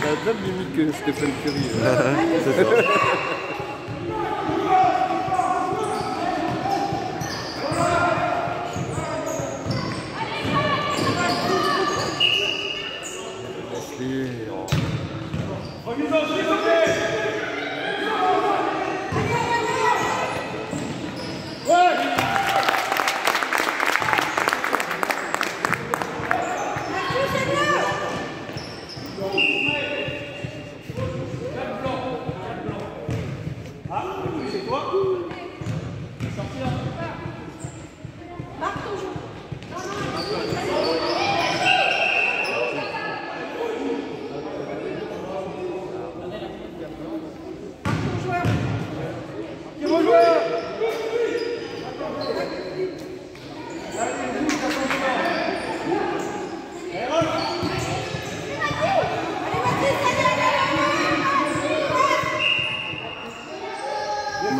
C'est la même limite que Stephen Curry.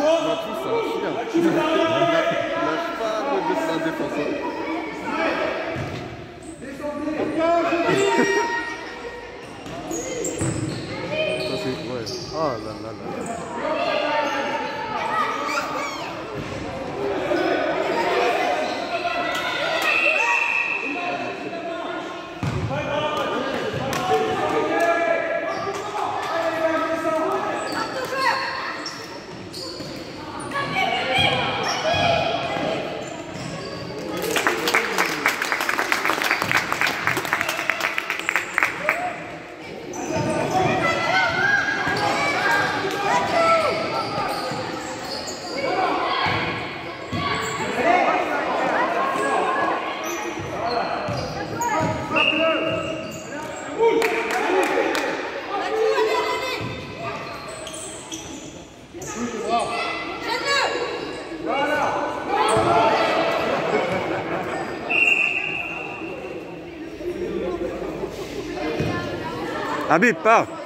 Lâche pas le défenseur. Ça c'est... Ouais. Oh là là là. Habib, pars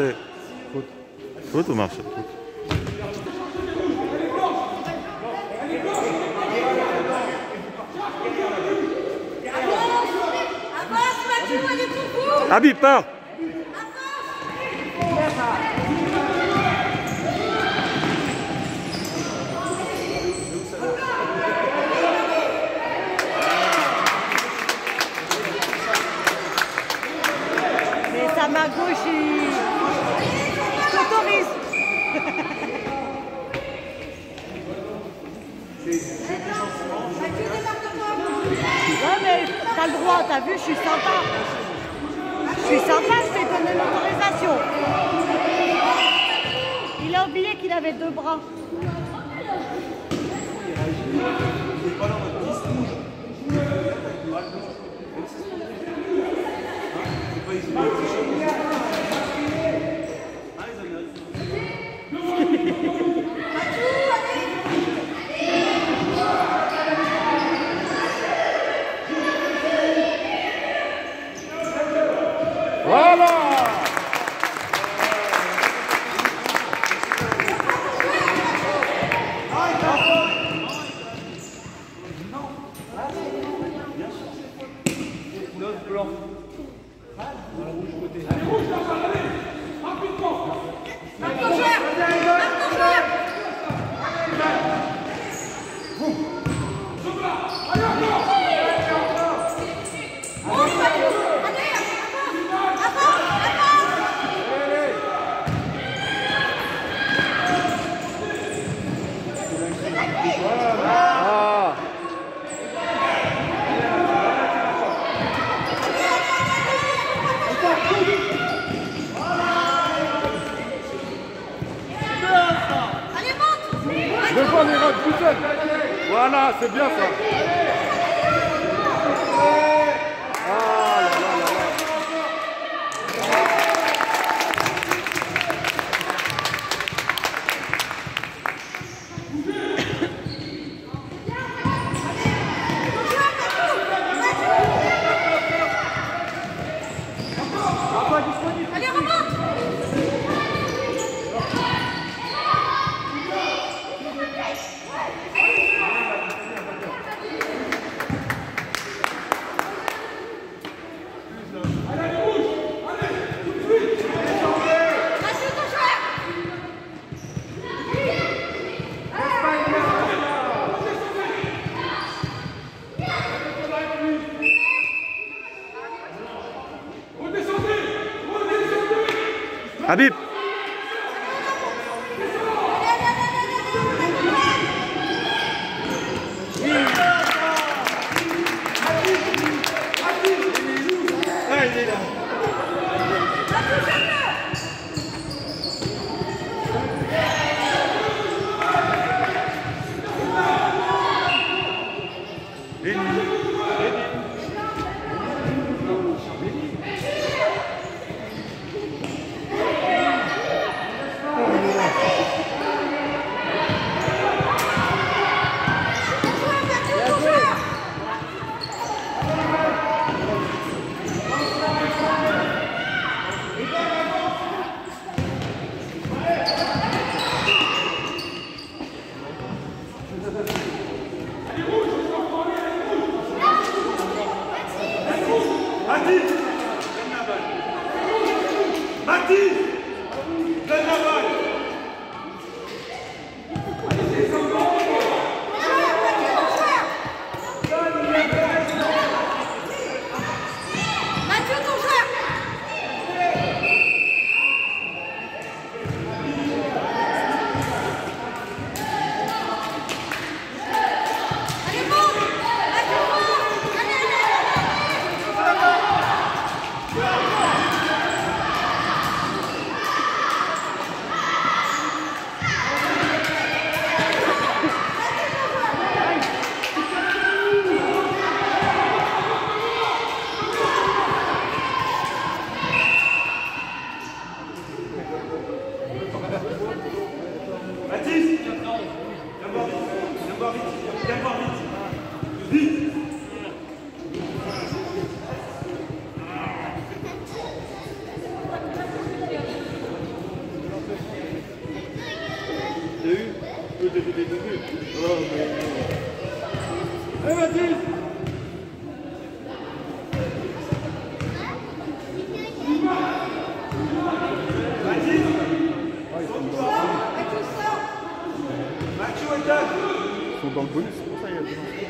Marseille. Foot. Foot ou Marseille Foot. Habib, pars Mais Ouais, mais t'as le droit, t'as vu, je suis sympa. Je suis sympa, je t'ai donné l'autorisation. Il a oublié qu'il avait deux bras. Ah C'est bien ça. Habib Ils sont dans le bonus, c'est pour ça qu'il y a des